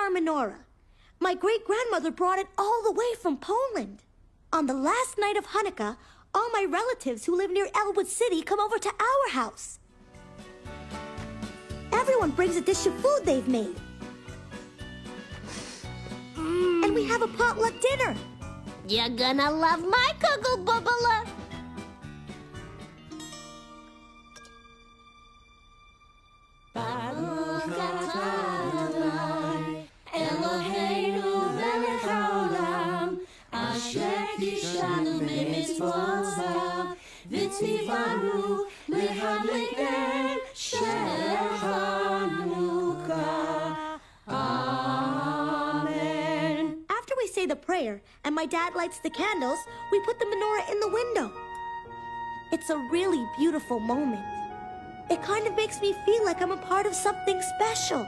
our menorah. My great grandmother brought it all the way from Poland. On the last night of Hanukkah, all my relatives who live near Elwood City come over to our house. Everyone brings a dish of food they've made. And we have a potluck dinner. You're gonna love my Kugel Bubelah. Amen After we say the prayer and my dad lights the candles, we put the menorah in the window. It's a really beautiful moment. It kind of makes me feel like I'm a part of something special.